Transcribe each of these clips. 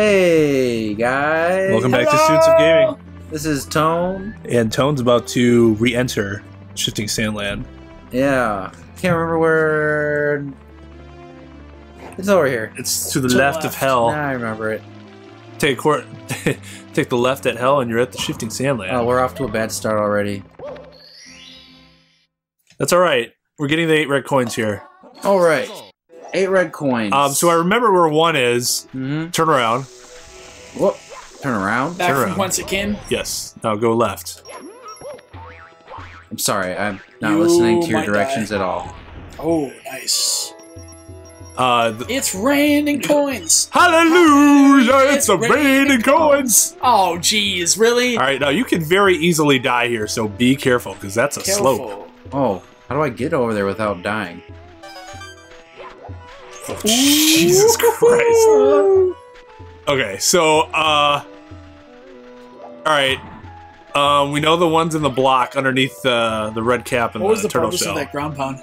Hey guys. Welcome back to Students of Gaming. This is Tone. And Tone's about to re-enter Shifting Sandland. Yeah. Can't remember where. It's over here. It's to the To the left, of hell. Now I remember it. Take court, take the left at hell, and you're at the Shifting Sandland. Oh, we're off to a bad start already. That's all right. We're getting the eight red coins here. All right. Eight red coins. Um, so I remember where one is. hmm Turn around. Whoop. Turn around. Back Turn from around. whence it came. Yes. Now go left. I'm sorry. I'm not You listening to your directions die. at all. Oh, nice. Uh, th- It's raining coins. hallelujah! It's It's a raining raining coins. Oh, geez, really? All right, now you can very easily die here, so be careful because that's a slope. Oh, how do I get over there without dying? Jesus Christ. Okay, so uh all right. Um, we know the ones in the block underneath uh, the red cap and What was the, the turtle purpose shell. of that ground pound?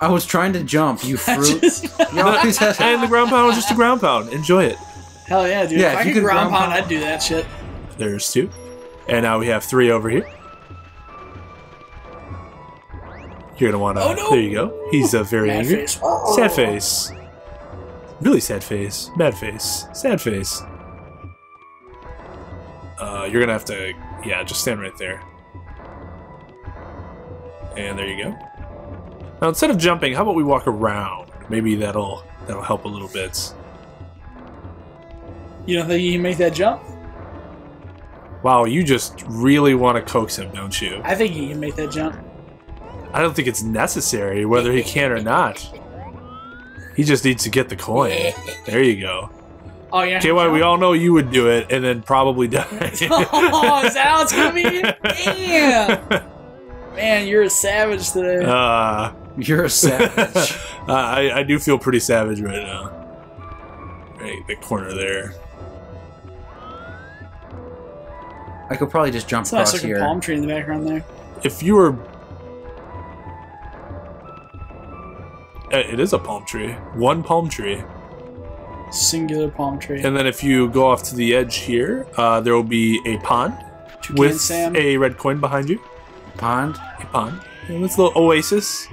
I was trying to jump, you fruit. Just- You and the ground pound was just a ground pound. Enjoy it. Hell yeah, dude. Yeah, if if I you could could ground ground pound, pound- I'd do that shit. There's two. And now we have three over here. You're gonna wanna Oh, no. there you go. He's a very angry. face. Sad face. Really sad face. Mad face. Sad face. Uh, you're gonna have to, yeah, just stand right there. And there you go. Now instead of jumping, how about we walk around? Maybe that'll that'll help a little bit. You don't think you can make that jump? Wow, you just really want to coax him, don't you? I think he can make that jump. I don't think it's necessary whether he can or not. He just needs to get the coin. There you go. Oh yeah. KY, we all know you would do it and then probably die. oh, is that how it's gonna be? Damn. Man, you're a savage today. Uh, You're a savage. uh, I, I do feel pretty savage right now. Right, the corner there. I could probably just jump It's a nice across looking here. palm tree in the background there. If you were. It is a palm tree. One palm tree. Singular palm tree. And then if you go off to the edge here, uh, there will be a pond Toucan with Sam. a red coin behind you. Pond. A pond. And this little oasis.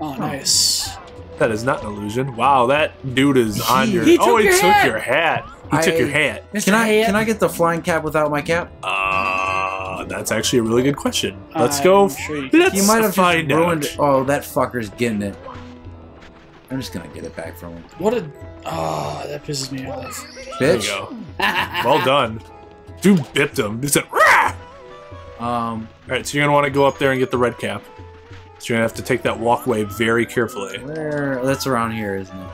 Oh, nice. That is not an illusion. Wow, that dude is on He- your. he oh, took he your took hat. your hat. He took your hat. Mr. Can I Hat. can I get the flying cap without my cap? Uh, that's actually a really good question. Let's I'm go. sure you- Let's You might have find just ruined. out. Oh, that fucker's getting it. I'm just gonna get it back from him, What a. Oh, that pisses me off. There you bitch. go. Well done. Dude bipped him. He said, Rah! Um, Alright, so you're going to want to go up there and get the red cap. So you're going to have to take that walkway very carefully. Where? That's around here, isn't it?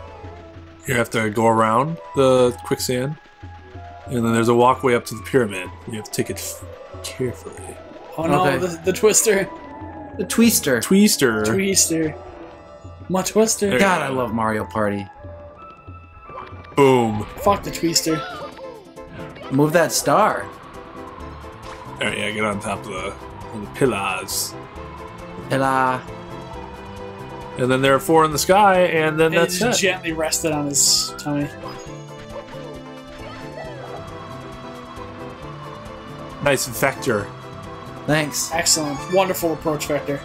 You have to go around the quicksand. And then there's a walkway up to the pyramid. You have to take it f- carefully. Oh no, Okay. the, the twister. The Twister. Twister. Twister. My twister. There- God, I love Mario Party. Boom. Fuck the twister. Move that star. Alright, yeah, get on top of the, of the pillars. Hello. And then there are four in the sky, and then And that's he just it. gently rested on his tummy. Nice vector. Thanks. Excellent. Wonderful approach vector.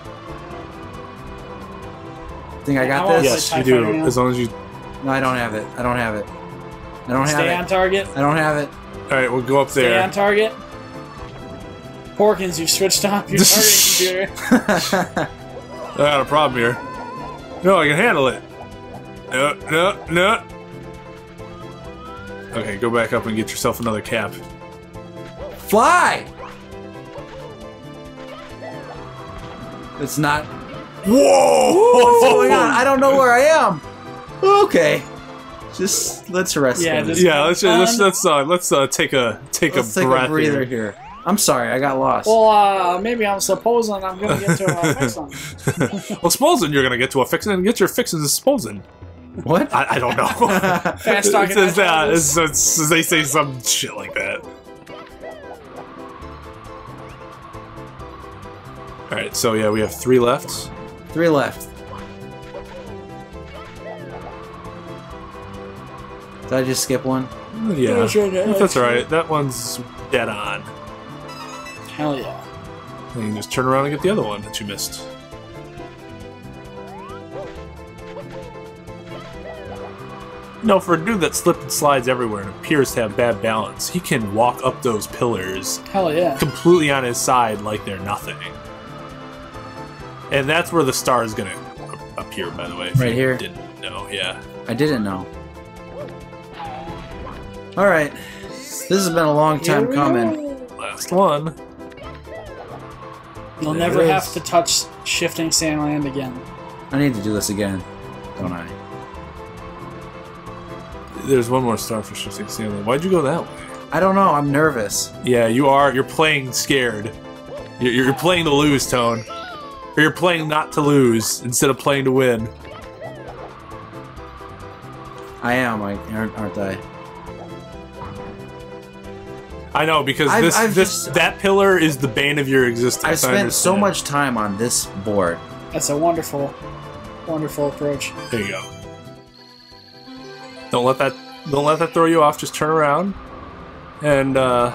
Think I got I this? Yes, you do. now. As long as you. No, I don't have it. I don't have it. I don't have it. Stay on target. I don't have it. Alright, we'll go up Stay there. Stay on target. Porkins, you've switched off your targeting computer. I got a problem here. No, I can handle it. No, no, no. Okay, go back up and get yourself another cap. Fly. It's not. Whoa! What's going on? I don't know where I am. Okay. Just let's rest. Yeah, just- Yeah, let's let's let's uh, let's uh, take a take Let's a take breath a breather here. here. I'm sorry, I got lost. well, uh, maybe I'm supposing I'm gonna get to a fix on well, supposing you're gonna get to a fixin' and get your fixins supposing. what? I, I don't know. Fast talking It says that. Nachos. It's, it's, they say some shit like that. All right, so yeah, we have three left. Three left. Did I just skip one? Yeah, That's right, that's all right. That one's dead on. Hell yeah. And you can just turn around and get the other one that you missed. No, for a dude that slips and slides everywhere and appears to have bad balance, he can walk up those pillars Hell yeah. completely on his side like they're nothing. And that's where the star is gonna appear, by the way. if Right you here? Didn't know, yeah. I didn't know. All right, this has been a long time we coming. Last one. You'll There never have to touch shifting sandland again. I need to do this again, don't I? There's one more star for shifting sailing. Why'd you go that way? I don't know. I'm nervous. Yeah, you are. You're playing scared. You're, you're playing the lose, Tone. Or you're playing not to lose instead of playing to win. I am, I, aren't, aren't I? I know because I've- this I've this just- that pillar is the bane of your existence. I've I spent so much time on this board. That's a wonderful, wonderful approach. There you go. Don't let that don't let that throw you off. Just turn around, and uh,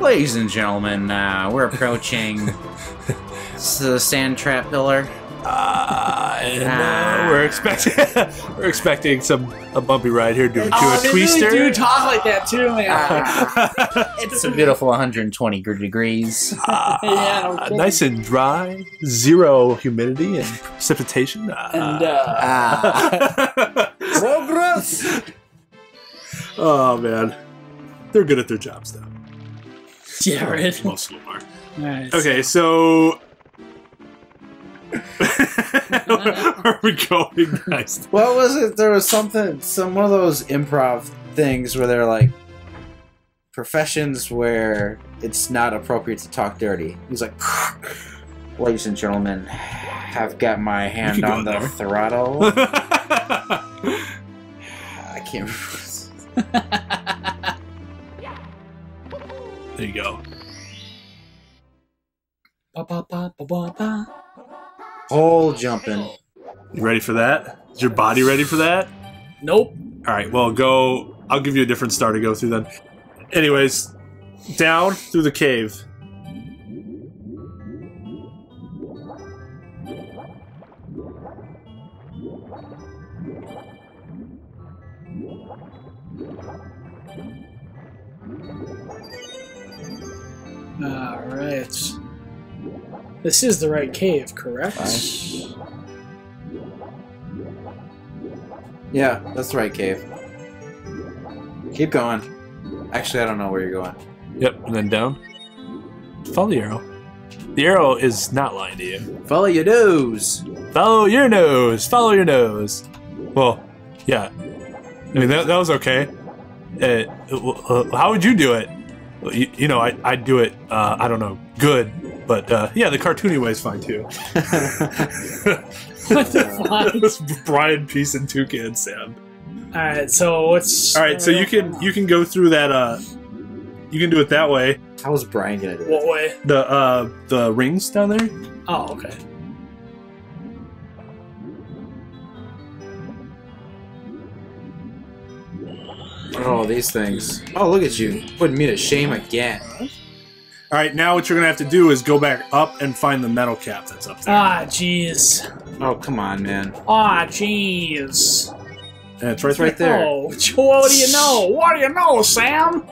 Ladies and gentlemen, uh, we're approaching the sand trap pillar. uh, and, uh, Ah. we're expecting we're expecting some a bumpy ride here due to Oh, a they twister. really do talk like that too, man. Ah, it's a beautiful 120 degrees. Ah, Yeah, no nice and dry, zero humidity and precipitation. Ah. and uh, Ah, progress. oh man, they're good at their jobs though. yeah, right. Most of them are. Alright. Okay, so where are we going next? What was it? There was something, some one of those improv things where they're like professions where it's not appropriate to talk dirty. He's like, ladies and gentlemen, I've got my hand on the there. throttle. I can't. there you go. Ba, ba, ba, Pole jumping. You ready for that? Is your body ready for that? Nope. All right, well, go. I'll give you a different star to go through then. Anyways, down through the cave. Alright. This is the right cave, correct? Yeah, that's the right cave. Keep going. Actually, I don't know where you're going. Yep, and then down. Follow the arrow. The arrow is not lying to you. Follow your nose. Follow your nose. Follow your nose. Well, yeah. I mean, that, that was okay. Uh, uh, how would you do it? You, you know, I, I'd do it, uh, I don't know, good. But uh, yeah, the cartoony way is fine too. What the fuck? Brian Peace and two kids, Sam. Alright, so what's. All right, so you can you can go through that. Uh, you can do it that way. How is Brian gonna do it? What way? The uh, the rings down there. Oh, okay. Oh, these things. Oh, look at you. Putting me to shame again. All right, now what you're gonna have to do is go back up and find the metal cap that's up there. Ah, jeez. Oh, come on, man. Ah, jeez. And it's right, It's right there. Oh, what do you know? What do you know, Sam?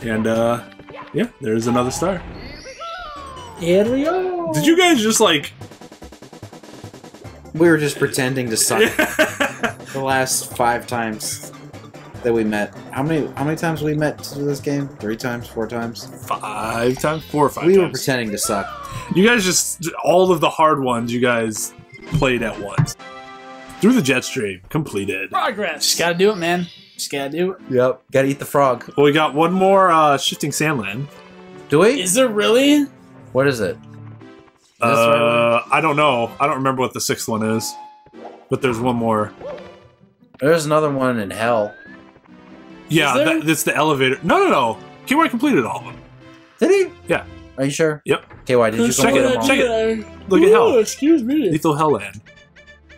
And uh, yeah, there's another star. Here we go. Did you guys just like? We were just pretending to suck the last five times that we met. How many how many times we met to do this game? Three times? Four times? five times, four or five we were pretending to suck. You guys just all of the hard ones. You guys played at once. Through the jet stream, completed. Progress. Just gotta do it, man. Just gotta do it. Yep. Gotta eat the frog. Well, we got one more uh, shifting sandland. Do we? Is there really? What is it? Is this right Uh, I don't know. I don't remember what the sixth one is, but there's one more. There's another one in hell. Yeah, there? that, that's the elevator. No, no, no. KY completed all of them. Did he? Yeah. Are you sure? Yep. KY, did you Check check complete it, them all? check it. Look at Ooh, hell. Excuse me. Lethal Hellland.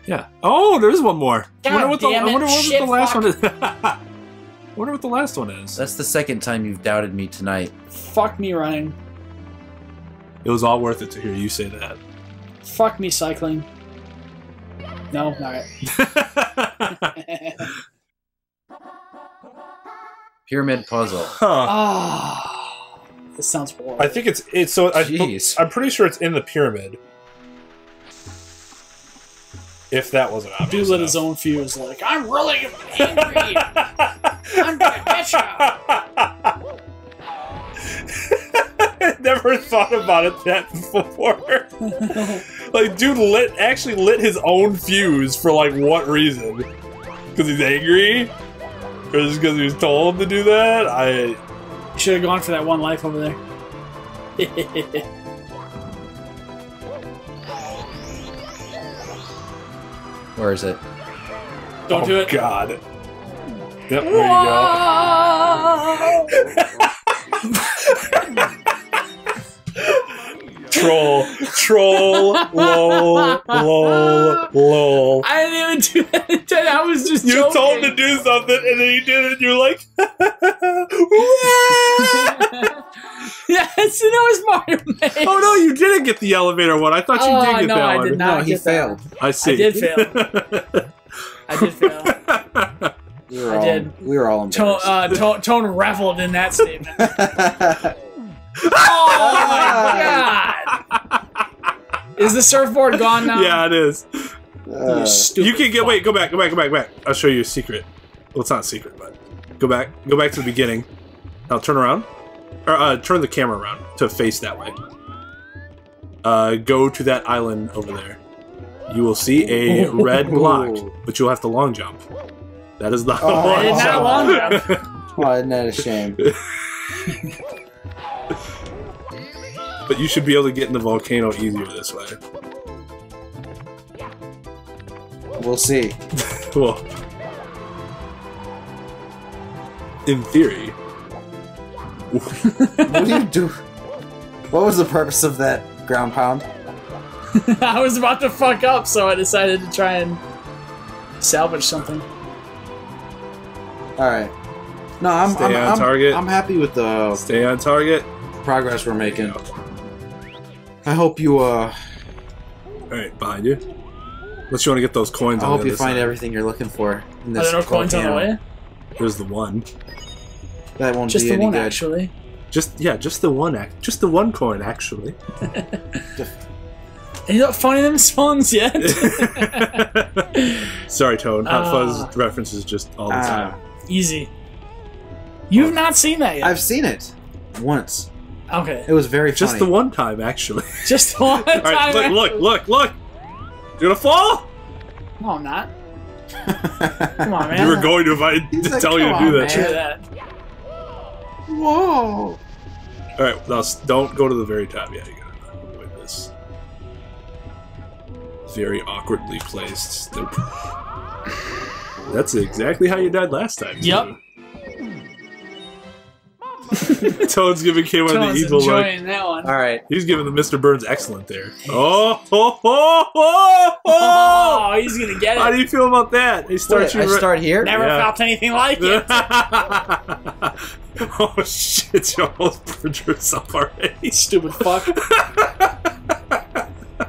Yeah. Oh, there's one more. I God wonder what the, damn I wonder what shit, the last fuck. one is. I wonder what the last one is. That's the second time you've doubted me tonight. Fuck me running. It was all worth it to hear you say that. Fuck me cycling. No, alright. Pyramid puzzle. huh. Ah, this sounds horrible. I think it's it's so I, Jeez. I'm pretty sure it's in the pyramid. If that wasn't obvious. Dude obvious. lit his own fuse. Like, I'm really angry. I'm gonna get ya. Never thought about it that before. like, dude lit actually lit his own fuse for like what reason? Because he's angry, or just because he was told to do that? I Should have gone for that one life over there. Where is it? Don't oh, do it. God. Yep, there you go. Troll, troll, lol, lol, lol. I didn't even do that. I was just You joking. told him to do something, and then he did it. And you're like, yes, it was Mario Maze. "Oh no, you didn't get the elevator one. I thought you Oh, did get no, that I one." did not. no, he get that. failed. I see. I did fail. I did fail. We were I all, did. We were all Tone, embarrassed. uh, tone, tone reveled in that statement. Oh my god! Is the surfboard gone now? yeah, it is. You Uh, stupid. You can get. fuck. Wait, go back, go back, go back, go back. I'll show you a secret. Well, it's not a secret, but go back, go back to the beginning. Now turn around, or uh, turn the camera around to face that way. Uh, go to that island over there. You will see a red block, but you'll have to long jump. That is not Oh, a long I did not jump. long jump. oh, isn't that a shame? but you should be able to get in the volcano easier this way. We'll see. Well, in theory, What do you do? What was the purpose of that ground pound? I was about to fuck up, so I decided to try and salvage something. All right. No, I'm Stay I'm, on I'm, target. I'm happy with the stay on target. progress we're making. I hope you uh All right, behind you. Unless you want to get those coins. I on hope the you other find side. everything you're looking for in Are this there no coins on the way? There's the one. That won't Just be the any one, good. actually. Just yeah, just the one act. Just the one coin, actually. Are you not finding them spawns yet? Sorry, Toad. Hot Ah. Fuzz references just all the Ah, time. Easy. You've not seen that yet. I've seen it once. Okay. It was very Just funny. the one time, actually. Just the one time. all right, time. look, look, look, look. You gonna fall? No, I'm not. Come on, man. You were going to if I He's didn't like, tell you to "Come do on, that. True that. Whoa! All right, now don't go to the very top. Yeah, you gotta avoid this. Very awkwardly placed. That's exactly how you died last time. too. Yep. Toad's giving KY the evil look. that one. All right. He's giving the Mr. Burns excellent there. Oh, ho, ho, ho, ho. Oh, he's gonna get it. How do you feel about that? He starts Wait, I you. start here. Never Yeah. felt anything like it. oh shit! You almost burned yourself already. Stupid fuck.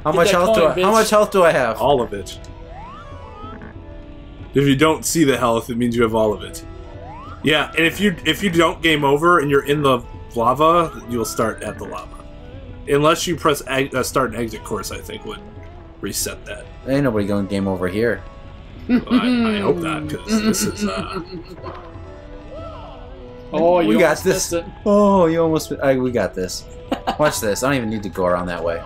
How much that health do coin, I? How much health do I have? All of it. If you don't see the health, it means you have all of it. Yeah, and if you if you don't game over and you're in the lava, you'll start at the lava. Unless you press eg- uh, start and exit course, I think would reset that. Ain't nobody going game over here. Well, I, I hope not, because this is. Uh, Oh, you We got this. it. Oh, you almost. I, we got this. Watch this. I don't even need to go around that way.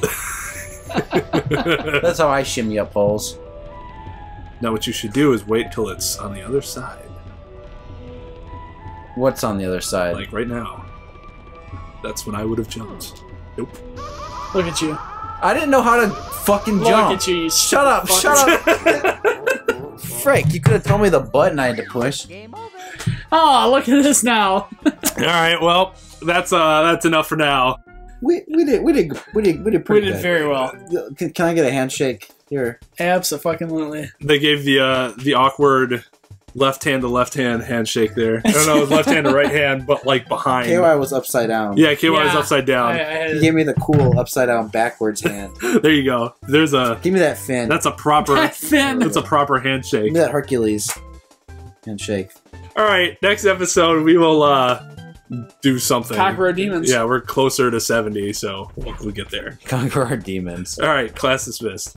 That's how I shimmy up holes. Now, what you should do is wait till it's on the other side, What's on the other side? like right now. That's when I would have jumped. Nope. Look at you. I didn't know how to fucking Look jump. at you. you Shut up! Shut up! Frick! You could have told me the button I had to push. Oh, look at this now. All right, well, that's uh, that's enough for now. We, we did we did we did we did We did good. very well. Can, can I get a handshake here? Absolutely. They gave the uh, the awkward left hand to left hand handshake there. I don't know, left hand to right hand, but like behind. KY was upside down. Yeah, KY was upside down. I He had gave me the cool upside down backwards hand. There you go. There's a Give me that fin. that's a proper that fin. that's a proper handshake. Give handshake. me that Hercules handshake. All right, next episode we will uh do something. Conquer our demons. Yeah, we're closer to 70, so we'll, we'll get there. Conquer our demons. All right, class dismissed.